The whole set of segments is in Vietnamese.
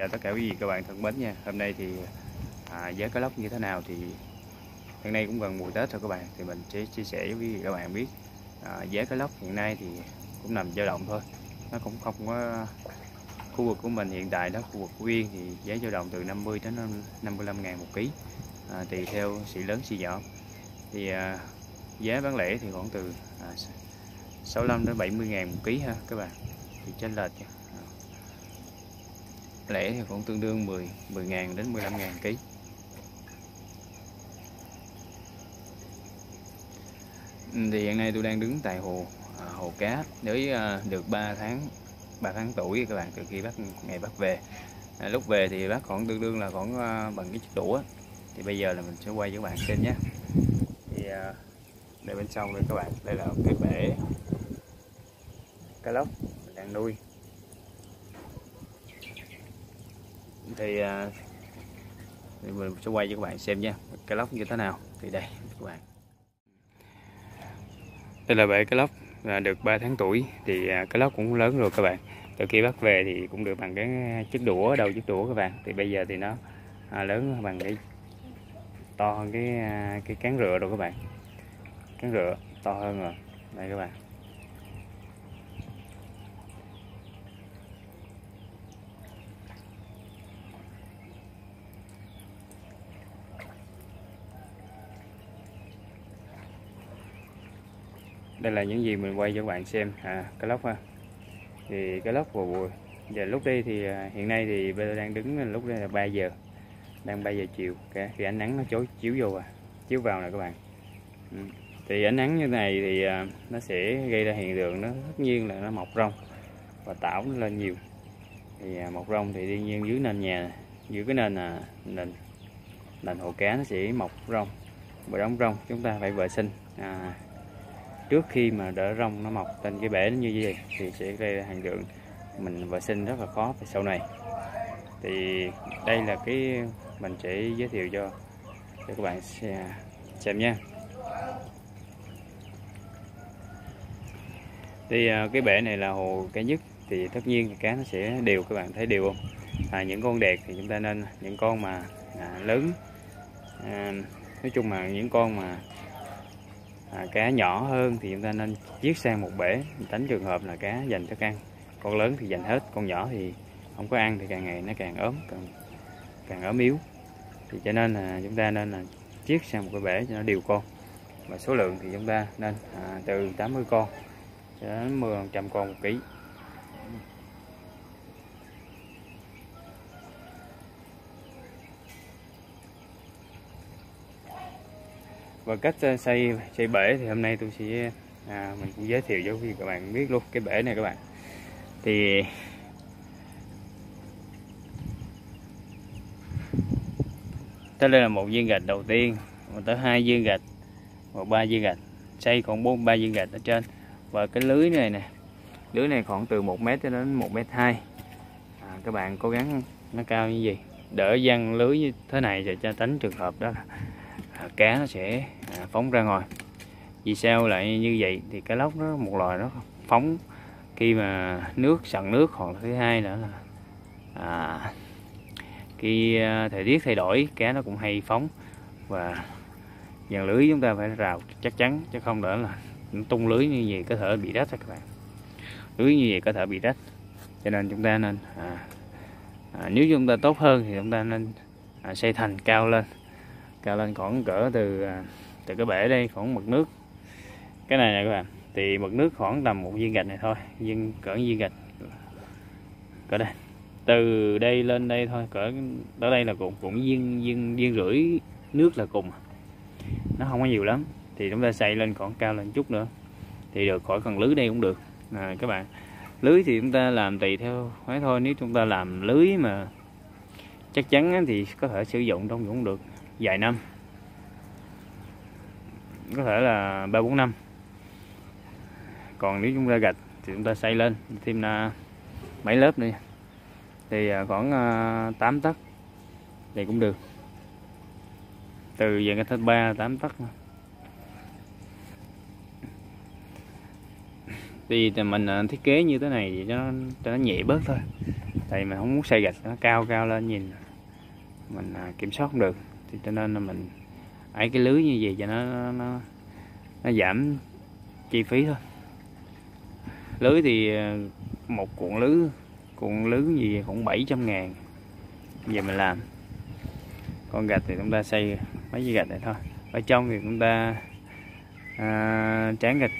Chào tất cả quý vị các bạn thân mến nha. Hôm nay thì à, giá cá lóc như thế nào thì hiện nay cũng gần mùa Tết rồi các bạn. Thì mình sẽ chia sẻ với quý vị các bạn biết à, giá cá lóc hiện nay thì cũng nằm dao động thôi. Nó cũng không có khu vực của mình hiện tại đó khu vực quyên Yên thì giá dao động từ 50 đến 55 ngàn một ký à, tùy theo sự lớn sự nhỏ. Thì à, giá bán lẻ thì khoảng từ à, 65 đến 70 ngàn một ký ha các bạn. Thì chênh lệch lẻ thì cũng tương đương 10 10.000 đến 15.000 kg ừ, thì hiện nay tôi đang đứng tại hồ à, hồ cá với à, được 3 tháng 3 tháng tuổi các bạn từ khi bắt ngày bắt về. À, lúc về thì bác khoảng tương đương là khoảng à, bằng cái chiếc đũa. Thì bây giờ là mình sẽ quay cho các bạn xem nhé. Thì à, đây bên trong đây các bạn đây là cái bể cá lóc mình đang nuôi. Thì, à, thì mình sẽ quay cho các bạn xem nha. Cái lóc như thế nào. Thì đây các bạn. Đây là bể cái lóc à, được 3 tháng tuổi. Thì à, cái lóc cũng lớn rồi các bạn. Từ khi bắt về thì cũng được bằng cái chiếc đũa đầu chiếc đũa các bạn. Thì bây giờ thì nó à, lớn bằng cái to hơn cái à, cái cán rửa rồi các bạn. Cán rửa to hơn rồi. Đây các bạn. Đây là những gì mình quay cho các bạn xem. À, cá lóc ha. Thì cá lóc vào buổi giờ lúc đi thì à, hiện nay thì bây giờ đang đứng lúc đây là 3 giờ. Đang 3 giờ chiều. Cái thì ánh nắng nó chối chiếu vô à. Chiếu vào nè các bạn. Ừ. thì ánh nắng như này thì à, nó sẽ gây ra hiện tượng nó tất nhiên là nó mọc rong và tảo nó lên nhiều. Thì à, mọc rong thì đương nhiên dưới nền nhà dưới cái nền à nền nền hồ cá nó sẽ mọc rong và đóng rong chúng ta phải vệ sinh. À, trước khi mà đỡ rong nó mọc trên cái bể như vậy thì sẽ gây ra hàng lượng mình vệ sinh rất là khó. Về sau này thì đây là cái mình sẽ giới thiệu cho cho các bạn xem nha. Thì à, cái bể này là hồ cá nhất thì tất nhiên cá nó sẽ đều. Các bạn thấy đều không? À, những con đẹp thì chúng ta nên những con mà à, lớn à, nói chung là những con mà à, cá nhỏ hơn thì chúng ta nên chiết sang một bể tránh trường hợp là cá dành cho ăn con lớn thì dành hết con nhỏ thì không có ăn thì càng ngày nó càng ốm càng càng ốm yếu. Thì cho nên là chúng ta nên là chiết sang một cái bể cho nó đều con. Và số lượng thì chúng ta nên à, từ 80 con đến 10 trăm con một ký. Và cách ờ, xây xây bể thì hôm nay tôi sẽ à, mình cũng giới thiệu cho quý các bạn biết luôn cái bể này các bạn. Thì tới đây là một viên gạch đầu tiên và tới hai viên gạch và ba viên gạch xây còn bốn ba viên gạch ở trên. Và cái lưới này nè lưới này khoảng từ 1 mét cho đến 1 mét hai. À, các bạn cố gắng nó cao như gì đỡ văng lưới như thế này để cho tránh trường hợp đó. là À, cá nó sẽ à, phóng ra ngoài. Vì sao lại như vậy? Thì cá lóc nó một loài nó phóng. Khi mà nước sẵn nước hoặc thứ hai nữa là à, khi à, thời tiết thay đổi cá nó cũng hay phóng. Và dàn lưới chúng ta phải rào chắc chắn chứ không đỡ là tung lưới như vậy có thể bị rách các bạn. Lưới như vậy có thể bị rách. Cho nên chúng ta nên à, à, nếu chúng ta tốt hơn thì chúng ta nên à, xây thành cao lên cao lên khoảng cỡ từ à, từ cái bể đây khoảng mực nước. Cái này nè các bạn thì mực nước khoảng tầm một viên gạch này thôi viên cỡ viên gạch. Cỡ đây từ đây lên đây thôi cỡ tới đây là cũng cũng viên viên viên rưỡi nước là cùng. Nó không có nhiều lắm thì chúng ta xây lên khoảng cao lên chút nữa thì được khỏi cần lưới đây cũng được. À, các bạn lưới thì chúng ta làm tùy theo phải thôi nếu chúng ta làm lưới mà chắc chắn thì có thể sử dụng trong cũng được vài năm. Có thể là ba bốn năm. Còn nếu chúng ta gạch thì chúng ta xây lên thêm là mấy lớp nữa thì à, khoảng à, 8 tấc thì cũng được. Từ về cái thứ ba tám tấc. Thì mình à, thiết kế như thế này thì cho nó, cho nó nhẹ bớt thôi. Tại mình không muốn xây gạch nó cao cao lên nhìn. Mình kiểm soát không được thì cho nên là mình ấy cái lưới như vậy cho nó nó, nó, nó giảm chi phí thôi. Lưới thì ờ, một cuộn lưới cuộn lưới gì cũng 700 ngàn. Giờ mình làm. Con gạch thì chúng ta xây mấy cái gạch này thôi. Ở trong thì chúng ta à, tráng gạch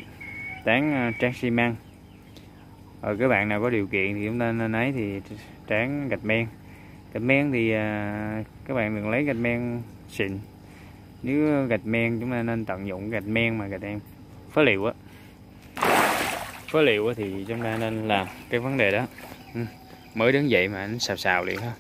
tráng ờ, tráng xi măng. Rồi các bạn nào có điều kiện thì chúng ta nên ấy thì tráng gạch men gạch men thì à, các bạn đừng lấy gạch men xịn. Nếu gạch men chúng ta nên tận dụng gạch men mà gạch em. Phế liệu á. Phế liệu á thì chúng ta nên làm cái vấn đề đó. Ừ. Mới đứng dậy mà anh xào xào liền ha.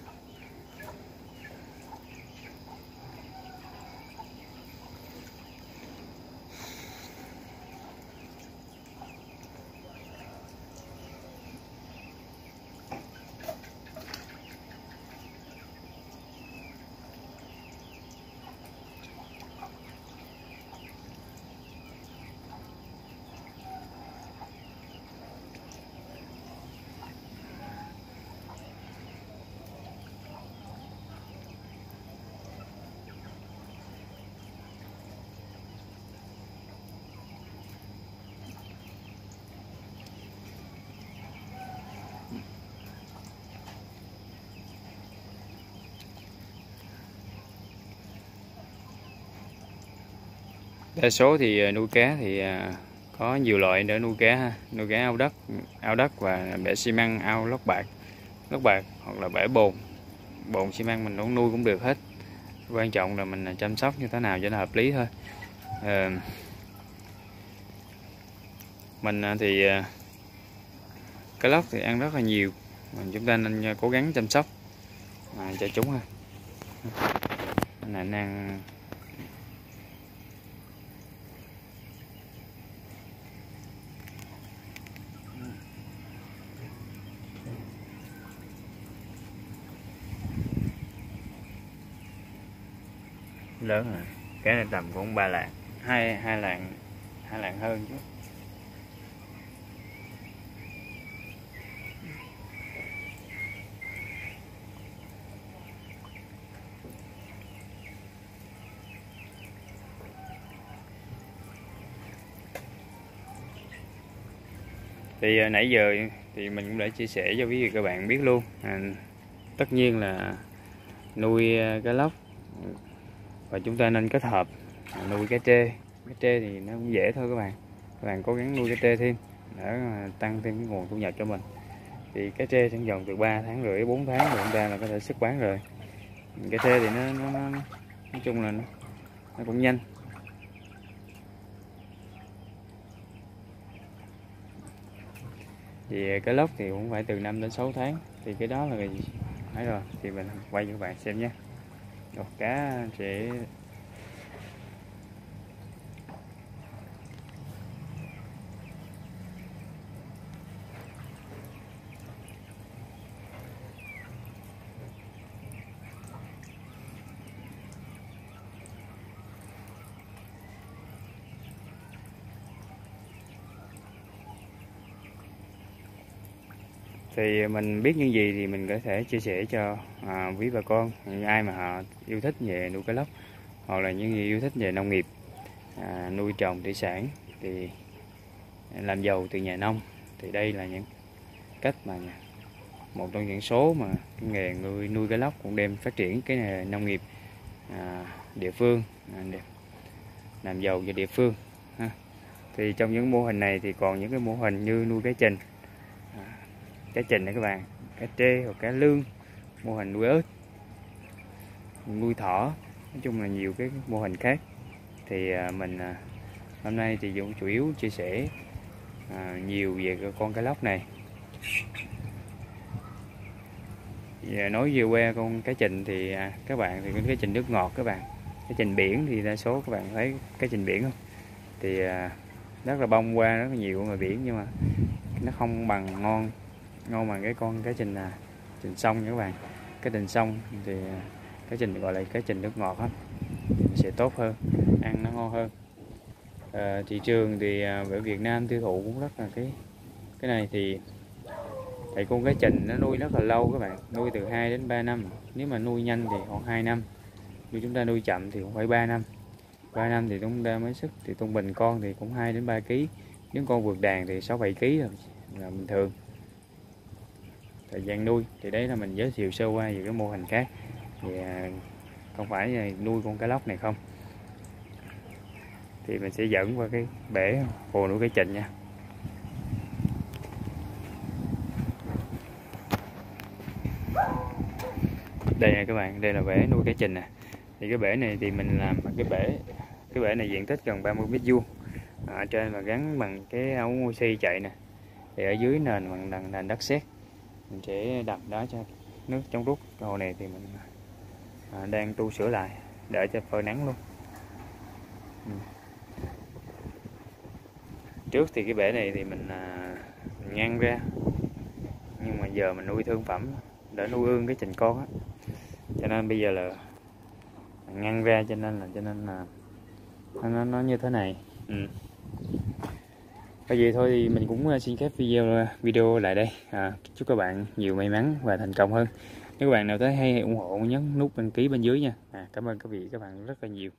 Đa số thì ờ, nuôi cá thì ờ, có nhiều loại để nuôi cá ha. nuôi cá ao đất ao đất và bể xi măng ao lót bạc. Lót bạc hoặc là bể bồn. Bồn xi măng mình cũng nuôi cũng được hết. Quan trọng là mình ờ, chăm sóc như thế nào cho nó hợp lý thôi. À, mình thì cái lóc thì ăn rất là nhiều. Mình chúng ta nên cố gắng chăm sóc. À, cho chúng ha. Mình ăn lớn rồi. Cái này tầm cũng ba lạng. Hai hai lạng hai lạng hơn chứ. Thì à, nãy giờ thì mình cũng đã chia sẻ cho quý vị các bạn biết luôn. À, tất nhiên là nuôi à, cá lóc và chúng ta nên kết hợp nuôi cá trê. Cá trê thì nó cũng dễ thôi các bạn. Các bạn cố gắng nuôi cá trê thêm để tăng thêm cái nguồn thu nhập cho mình. Thì cá trê trong vòng từ 3 tháng rưỡi 4 tháng rồi chúng ta là có thể xuất bán rồi. Cá trê thì nó, nó, nó nói chung là nó, nó cũng nhanh. Thì cái lốc thì cũng phải từ 5 đến 6 tháng. Thì cái đó là gì? Đấy rồi thì mình quay cho các bạn xem nhé cá sẽ thì mình biết những gì thì mình có thể chia sẻ cho à, quý bà con những ai mà họ yêu thích về nuôi cá lóc hoặc là những người yêu thích về nông nghiệp à, nuôi trồng thủy sản thì làm giàu từ nhà nông thì đây là những cách mà một trong những số mà cái nghề nuôi nuôi cá lóc cũng đem phát triển cái nghề nông nghiệp à, địa phương à, làm giàu cho địa phương ha. thì trong những mô hình này thì còn những cái mô hình như nuôi cá trình cá trình này các bạn cá trê hoặc cá lương, mô hình nuôi ớt nuôi thỏ, nói chung là nhiều cái mô hình khác. Thì à, mình à, hôm nay thì Dũng chủ yếu chia sẻ à, nhiều về con cá lóc này. Và nói về que con cá trình thì các bạn thì con cá trình nước ngọt các bạn. Cá trình biển thì đa số các bạn thấy cá trình biển không? Thì rất là bông qua rất là nhiều ngoài biển nhưng mà nó không bằng ngon ngon bằng cái con cá trình là trình sông nha các bạn. Cái trình sông thì à, cái trình gọi là cái trình nước ngọt hết sẽ tốt hơn ăn nó ngon hơn. À, thị trường thì à, ở Việt Nam tiêu thụ cũng rất là cái cái này thì thì con cá trình nó nuôi rất là lâu các bạn nuôi từ 2 đến 3 năm. Nếu mà nuôi nhanh thì khoảng 2 năm nếu chúng ta nuôi chậm thì cũng phải 3 năm. 3 năm thì chúng ta mới sức thì trung bình con thì cũng 2 đến 3 kg nếu con vượt đàn thì 6 7 kg rồi là bình thường thời gian nuôi. Thì đấy là mình giới thiệu sơ qua về cái mô hình khác. Thì à, không phải nuôi con cá lóc này không? Thì mình sẽ dẫn qua cái bể hồ nuôi cái trình nha. Đây nè các bạn, đây là bể nuôi cái trình nè. Thì cái bể này thì mình làm bằng cái bể cái bể này diện tích gần 30 mét vuông. Ở trên là gắn bằng cái ống oxy chạy nè. Thì ở dưới nền bằng nền đất sét mình sẽ đập đá cho nước trong rút. Cái hồ này thì mình à, đang tu sửa lại để cho phơi nắng luôn. Ừ. trước thì cái bể này thì mình à, ngăn ra. Nhưng mà giờ mình nuôi thương phẩm để nuôi ương cái trình con á. Cho nên bây giờ là ngăn ra cho nên là cho nên là nó nó như thế này. Ừ và vậy thôi thì mình cũng ờ, xin phép video ờ, video lại đây. À, chúc các bạn nhiều may mắn và thành công hơn. Nếu các bạn nào thấy hay hãy ủng hộ nhấn nút đăng ký bên dưới nha. À, cảm ơn các vị các bạn rất là nhiều.